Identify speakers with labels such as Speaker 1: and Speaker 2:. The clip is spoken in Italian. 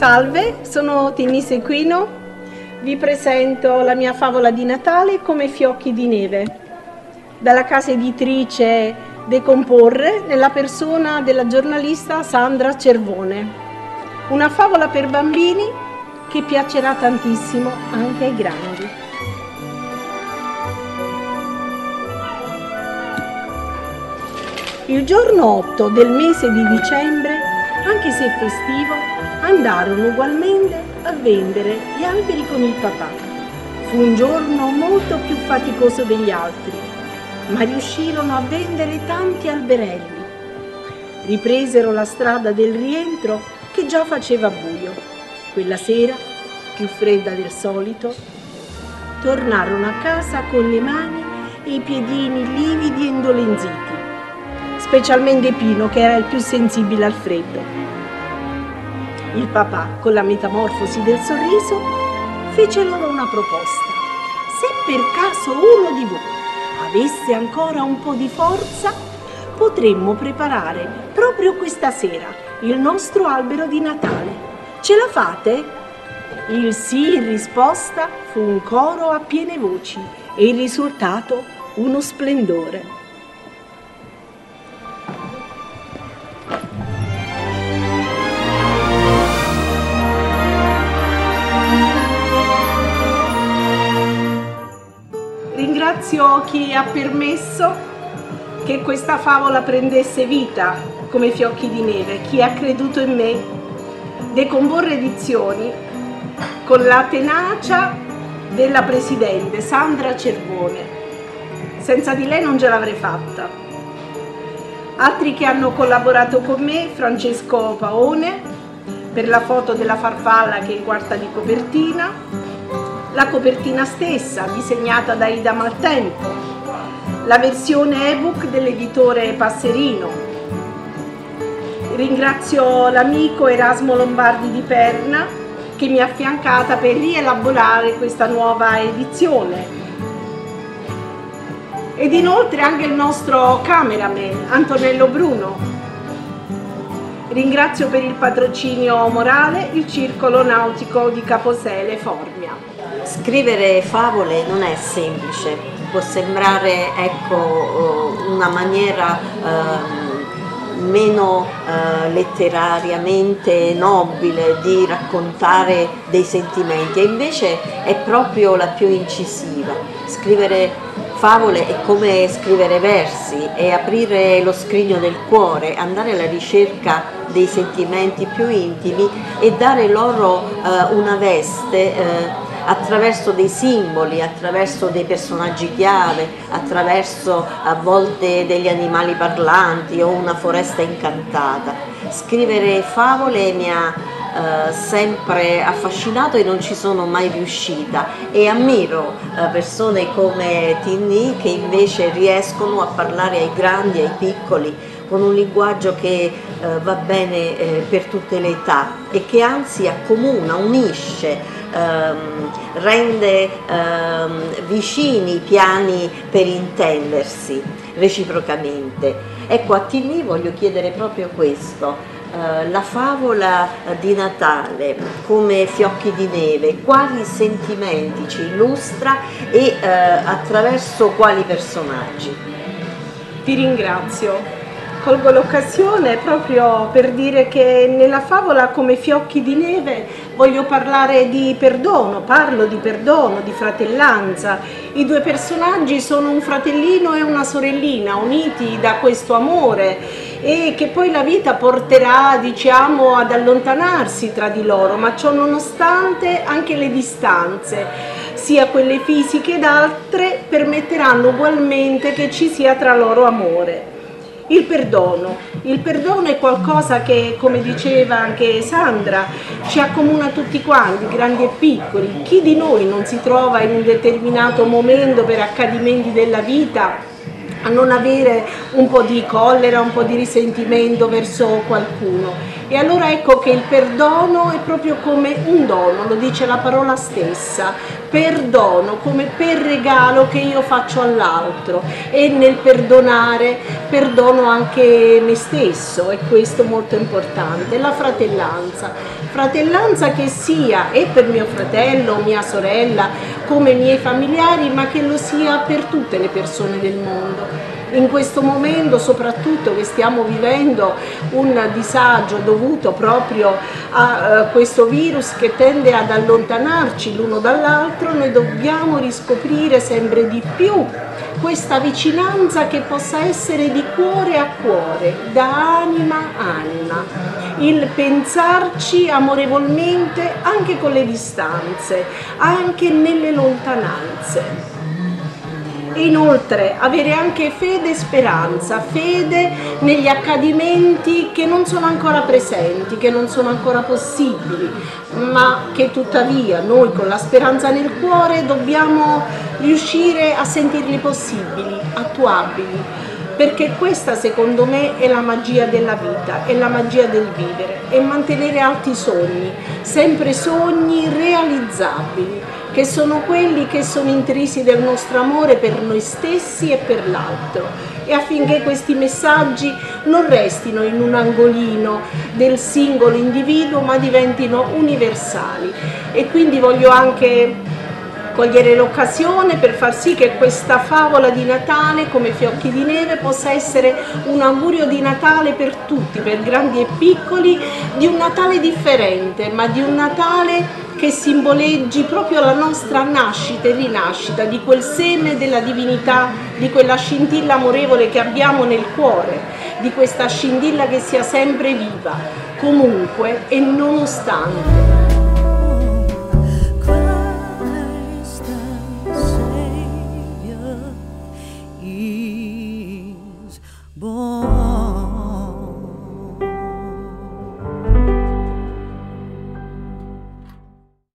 Speaker 1: Salve, sono Tini Sequino, vi presento la mia favola di Natale come fiocchi di neve, dalla casa editrice Decomporre nella persona della giornalista Sandra Cervone. Una favola per bambini che piacerà tantissimo anche ai grandi. Il giorno 8 del mese di dicembre, anche se festivo, andarono ugualmente a vendere gli alberi con il papà. Fu un giorno molto più faticoso degli altri, ma riuscirono a vendere tanti alberelli. Ripresero la strada del rientro che già faceva buio. Quella sera, più fredda del solito, tornarono a casa con le mani e i piedini lividi e indolenziti specialmente Pino che era il più sensibile al freddo. Il papà, con la metamorfosi del sorriso, fece loro una proposta. Se per caso uno di voi avesse ancora un po' di forza, potremmo preparare proprio questa sera il nostro albero di Natale. Ce la fate? Il sì in risposta fu un coro a piene voci e il risultato uno splendore. Ringrazio chi ha permesso che questa favola prendesse vita come fiocchi di neve, chi ha creduto in me, Decomporre Edizioni, con la tenacia della presidente Sandra Cervone. Senza di lei non ce l'avrei fatta. Altri che hanno collaborato con me, Francesco Paone, per la foto della farfalla che è in quarta di copertina, la copertina stessa disegnata da Ida Maltempo, la versione ebook dell'editore Passerino. Ringrazio l'amico Erasmo Lombardi di Perna che mi ha affiancata per rielaborare questa nuova edizione. Ed inoltre anche il nostro cameraman Antonello Bruno. Ringrazio per il patrocinio morale il Circolo Nautico di Caposele Formia.
Speaker 2: Scrivere favole non è semplice, può sembrare ecco, eh, una maniera eh, meno eh, letterariamente nobile di raccontare dei sentimenti e invece è proprio la più incisiva. Scrivere favole è come scrivere versi, è aprire lo scrigno del cuore, andare alla ricerca dei sentimenti più intimi e dare loro eh, una veste eh, attraverso dei simboli, attraverso dei personaggi chiave, attraverso a volte degli animali parlanti o una foresta incantata. Scrivere favole mi ha eh, sempre affascinato e non ci sono mai riuscita e ammiro eh, persone come Tinni che invece riescono a parlare ai grandi, ai piccoli con un linguaggio che eh, va bene eh, per tutte le età e che anzi accomuna, unisce ehm, rende ehm, vicini i piani per intendersi reciprocamente. Ecco, a Tilly voglio chiedere proprio questo. Uh, la favola di Natale come fiocchi di neve, quali sentimenti ci illustra e uh, attraverso quali personaggi?
Speaker 1: Ti ringrazio. Colgo l'occasione proprio per dire che nella favola come fiocchi di neve voglio parlare di perdono, parlo di perdono, di fratellanza. I due personaggi sono un fratellino e una sorellina uniti da questo amore e che poi la vita porterà diciamo ad allontanarsi tra di loro, ma ciò nonostante anche le distanze sia quelle fisiche ed altre permetteranno ugualmente che ci sia tra loro amore. Il perdono. Il perdono è qualcosa che, come diceva anche Sandra, ci accomuna tutti quanti, grandi e piccoli. Chi di noi non si trova in un determinato momento per accadimenti della vita a non avere un po' di collera, un po' di risentimento verso qualcuno? E allora ecco che il perdono è proprio come un dono, lo dice la parola stessa, perdono come per regalo che io faccio all'altro. E nel perdonare perdono anche me stesso, è questo molto importante, la fratellanza, fratellanza che sia e per mio fratello mia sorella come miei familiari, ma che lo sia per tutte le persone del mondo in questo momento soprattutto che stiamo vivendo un disagio dovuto proprio a uh, questo virus che tende ad allontanarci l'uno dall'altro, noi dobbiamo riscoprire sempre di più questa vicinanza che possa essere di cuore a cuore, da anima a anima, il pensarci amorevolmente anche con le distanze, anche nelle lontananze. Inoltre avere anche fede e speranza, fede negli accadimenti che non sono ancora presenti, che non sono ancora possibili, ma che tuttavia noi con la speranza nel cuore dobbiamo riuscire a sentirli possibili, attuabili. Perché questa secondo me è la magia della vita, è la magia del vivere, è mantenere alti sogni, sempre sogni realizzabili che sono quelli che sono intrisi del nostro amore per noi stessi e per l'altro. E affinché questi messaggi non restino in un angolino del singolo individuo ma diventino universali. E quindi voglio anche cogliere l'occasione per far sì che questa favola di Natale come fiocchi di neve possa essere un augurio di Natale per tutti, per grandi e piccoli, di un Natale differente, ma di un Natale che simboleggi proprio la nostra nascita e rinascita di quel seme della divinità, di quella scintilla amorevole che abbiamo nel cuore, di questa scintilla che sia sempre viva, comunque e nonostante.